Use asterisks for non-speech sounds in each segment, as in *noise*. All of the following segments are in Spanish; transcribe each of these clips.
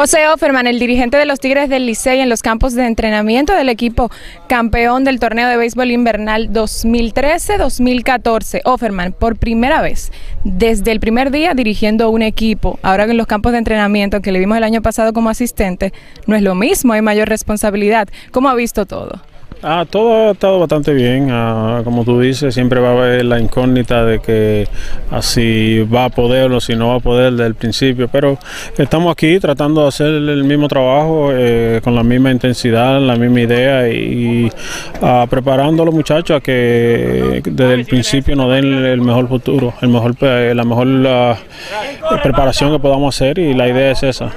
José Offerman, el dirigente de los Tigres del Licey en los campos de entrenamiento del equipo campeón del torneo de béisbol invernal 2013-2014. Offerman, por primera vez, desde el primer día dirigiendo un equipo, ahora en los campos de entrenamiento que le vimos el año pasado como asistente, no es lo mismo, hay mayor responsabilidad. ¿Cómo ha visto todo? Ah, todo ha estado bastante bien. Ah, como tú dices, siempre va a haber la incógnita de que así va a poder o si no va a poder desde el principio. Pero estamos aquí tratando de hacer el mismo trabajo eh, con la misma intensidad, la misma idea y, ah, preparando a los muchachos a que desde el principio nos den el mejor futuro, el mejor, la mejor preparación que podamos hacer y la idea es esa.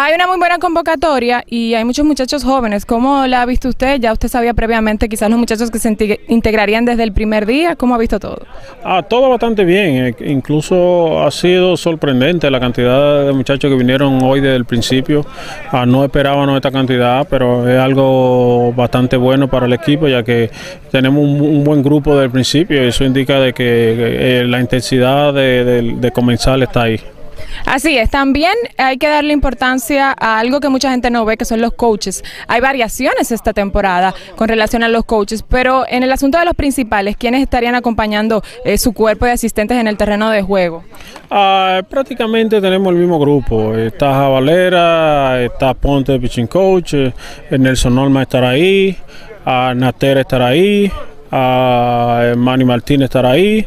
Hay una muy buena convocatoria y hay muchos muchachos jóvenes. ¿Cómo la ha visto usted? Ya usted sabía previamente quizás los muchachos que se integrarían desde el primer día. ¿Cómo ha visto todo? Ah, todo bastante bien. Eh, incluso ha sido sorprendente la cantidad de muchachos que vinieron hoy desde el principio. Ah, no esperábamos esta cantidad, pero es algo bastante bueno para el equipo ya que tenemos un, buen grupo desde el principio eso indica de que, eh, la intensidad de comenzar está ahí. Así es, también hay que darle importancia a algo que mucha gente no ve, que son los coaches. Hay variaciones esta temporada con relación a los coaches, pero en el asunto de los principales, ¿quiénes estarían acompañando eh, su cuerpo de asistentes en el terreno de juego? Ah, prácticamente tenemos el mismo grupo. Está Javalera, está Ponte, pitching coach, eh, Nelson Norma estará ahí, a Natera estará ahí, a Manny Martínez estará ahí,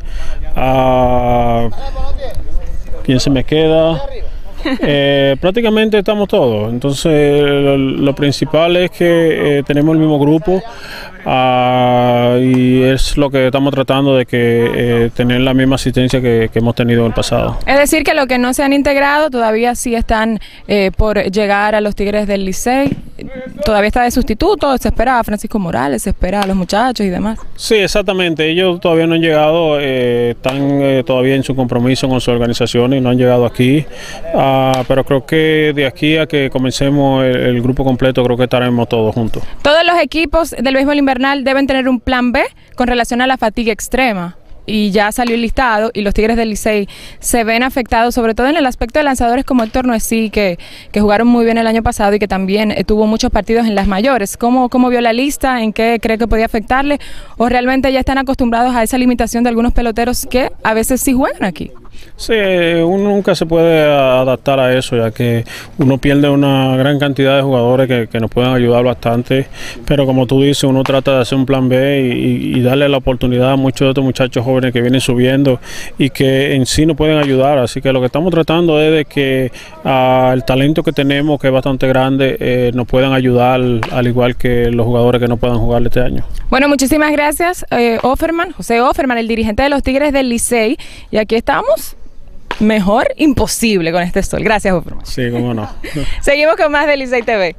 quién se me queda. Eh, prácticamente estamos todos. Entonces, lo, principal es que eh, tenemos el mismo grupo ah, y es lo que estamos tratando de que eh, tener la misma asistencia que, hemos tenido en el pasado. Es decir, que los que no se han integrado todavía sí están por llegar a los Tigres del Licey todavía está de sustituto, se espera a Francisco Morales, se espera a los muchachos y demás. Sí, exactamente, ellos todavía no han llegado, eh, están eh, todavía en su compromiso con su organización y no han llegado aquí, ah, pero creo que de aquí a que comencemos el, grupo completo, creo que estaremos todos juntos. Todos los equipos del béisbol invernal deben tener un plan B con relación a la fatiga extrema y ya salió el listado y los Tigres del Licey se ven afectados, sobre todo en el aspecto de lanzadores como Héctor Noesí, que, que jugaron muy bien el año pasado y que también eh, tuvo muchos partidos en las mayores. ¿Cómo, ¿Cómo vio la lista? ¿En qué cree que podía afectarle? ¿O realmente ya están acostumbrados a esa limitación de algunos peloteros que a veces sí juegan aquí? Sí, uno nunca se puede adaptar a eso, ya que uno pierde una gran cantidad de jugadores que, nos pueden ayudar bastante, pero como tú dices, uno trata de hacer un plan B y, darle la oportunidad a muchos de estos muchachos jóvenes que vienen subiendo y que en sí nos pueden ayudar. Así que lo que estamos tratando es de que ah, el talento que tenemos, que es bastante grande, eh, nos puedan ayudar, al igual que los jugadores que no puedan jugar este año. Bueno, muchísimas gracias, eh, Offerman, José Offerman, el dirigente de los Tigres del Licey, y aquí estamos mejor imposible con este sol. Gracias, Sí, cómo no. *laughs* Seguimos con más de Licey TV.